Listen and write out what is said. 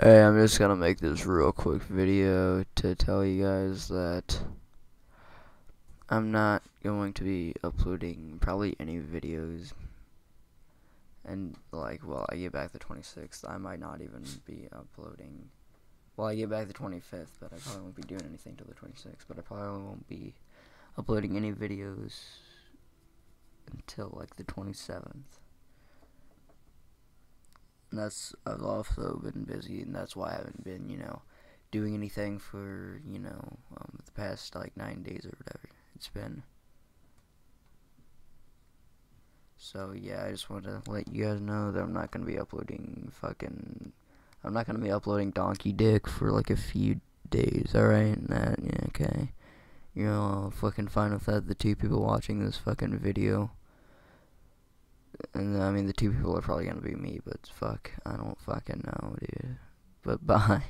Hey, I'm just gonna make this real quick video to tell you guys that I'm not going to be uploading probably any videos. And, like, well, I get back the 26th, I might not even be uploading. Well, I get back the 25th, but I probably won't be doing anything till the 26th. But I probably won't be uploading any videos until, like, the 27th. And that's I've also been busy, and that's why I haven't been, you know, doing anything for you know um, the past like nine days or whatever it's been. So yeah, I just want to let you guys know that I'm not gonna be uploading fucking. I'm not gonna be uploading Donkey Dick for like a few days. All right, that yeah, okay. You're all fucking fine with that. The two people watching this fucking video and I mean the two people are probably gonna be me, but fuck, I don't fucking know, dude. But bye.